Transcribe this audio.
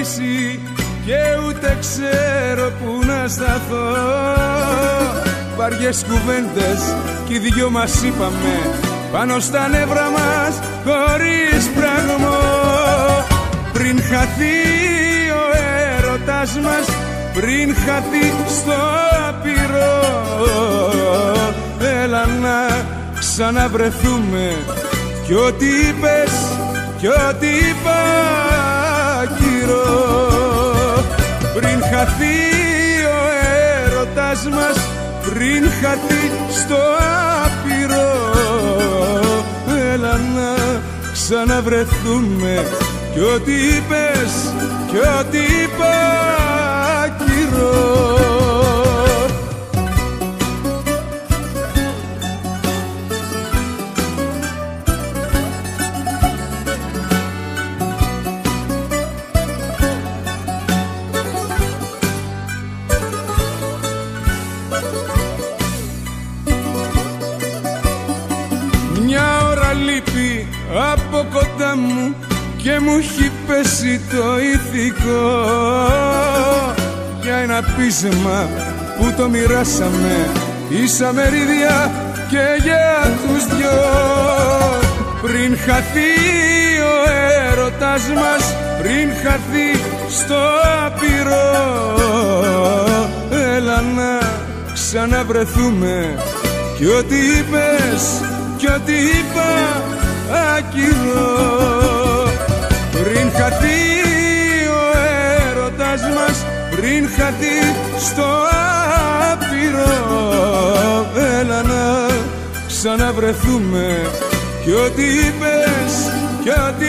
εσύ και ούτε ξέρω που να σταθώ. Βαριές κουβέντες κι οι δυο μας είπαμε πάνω στα νεύρα μας χωρίς πραγμό πριν χαθεί ο έρωτας μας πριν χαθεί στο άπειρο έλα να ξαναβρεθούμε κι ό,τι είπες κι ό,τι είπα κυρώ πριν χαθεί ο έρωτας μας πριν χαθεί στο άπειρο. Έλα να ξαναβρεθούμε κι ό,τι είπες κι ό,τι είπα από κοντά μου και μου έχει πέσει το ηθικό. Για ένα πείσμα που το μοιράσαμε ίσα μερίδια και για τους δυο. Πριν χαθεί ο έρωτας μας πριν χαθεί στο άπειρο. Έλα να ξαναβρεθούμε κι ό,τι είπες κι ό,τι είπα άκυρο πριν χαθεί ο έρωτας μας πριν χαθεί στο άπειρο έλα να ξαναβρεθούμε κι ό,τι είπες κι ό,τι